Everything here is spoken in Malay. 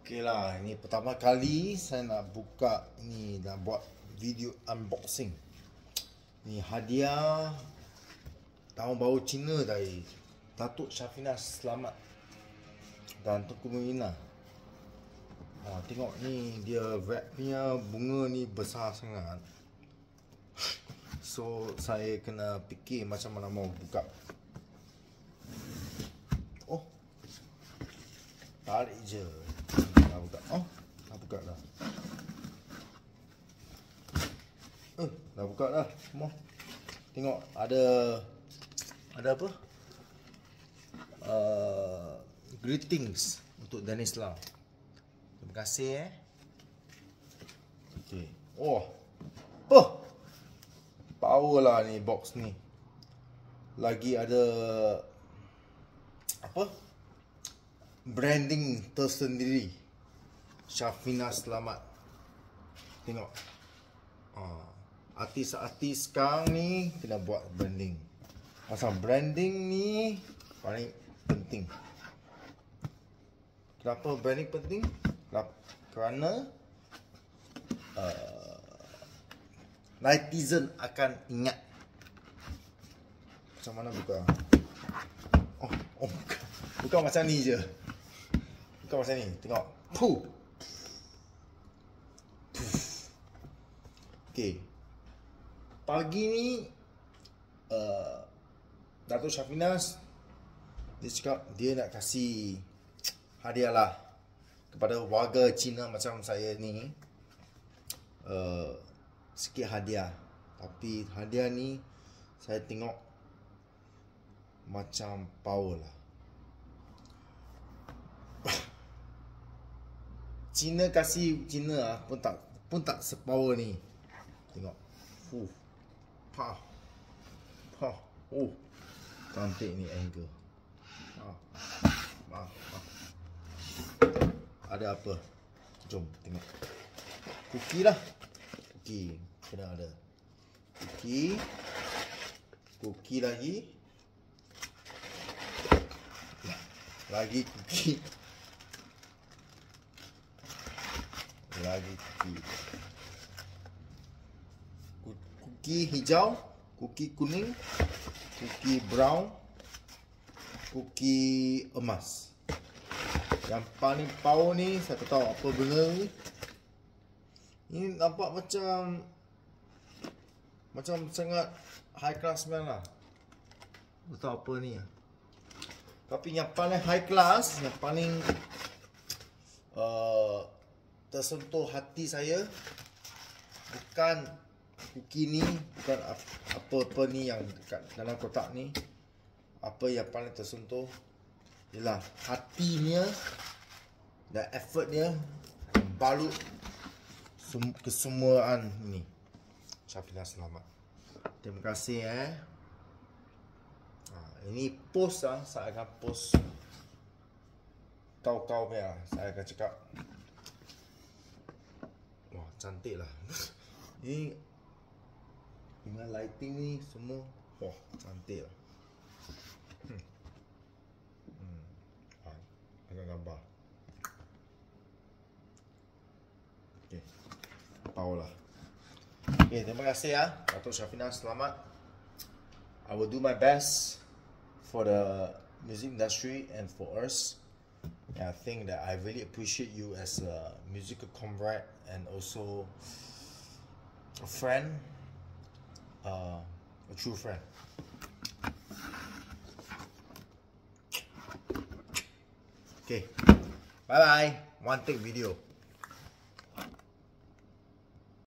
Okay lah, ini pertama kali saya nak buka ni nak buat video unboxing. Ni hadiah tahun baru Cina dari Datuk Syafina Selamat dan Tunku Muina. Ha, tengok ni dia wrap punya bunga ni besar sangat. So saya kena fikir macam mana mau buka. Oh. Tarik je. Dah buka. Oh, dah buka dah. Eh, dah buka dah semua. Tengok ada ada apa? Uh, greetings untuk Dennis Lau. Terima kasih eh. Okey. Oh. Apa? Power lah ni box ni. Lagi ada apa? branding tersendiri Syafina Selamat. Tengok. Ha. artis-artis sekarang ni kena buat branding. Pasal branding ni paling penting. Kenapa branding penting? Kerana uh, netizen akan ingat. Macam mana buka? Oh, oh bukan, bukan macam ni je. Kau macam ni. Tengok. Puh Okay Pagi ni uh, Datuk Syafinas Dia cakap Dia nak kasih Hadiah lah Kepada warga Cina macam saya ni. Uh, Sikit hadiah. Tapi hadiah ni Saya tengok Macam power lah. Cina kasih Cina ah pun tak pun tak sepower ni. Tengok. Fuh. Pa. Pa. Oh. Cantik ni angle. Ha. Ha. ha. Ada apa? Jom tengok. Cookie lah. Cookie. Kena ada. Cookie. Cookie lagi. Lagi cookie. lagi kuki kuki hijau kuki kuning kuki brown kuki emas. Yang paling power ni saya tak tahu apa benda ni. Ini nampak macam macam sangat high class man lah. Tak apa ni tapi yang paling high class yang paling uh, tersentuh hati saya bukan kuki ni bukan apa-apa ni yang dekat dalam kotak ni. Apa yang paling tersentuh ialah hatinya dan effortnya balut kesemuaan ni. Syafina selamat. Terima kasih eh. Ha, ini post lah saya akan post kau-kau ya saya akan cakap. Cantik lah Ini Dengan lighting ni semua Wah cantik lah. Hmm. Hmm. Ha, agak gambar. Okay Power lah Okay terima kasih ya Datuk Syafina selamat. I will do my best For the music industry and for us. I think that I really appreciate you as a musical comrade and also a friend, uh, a true friend. Okay, bye bye. One take video.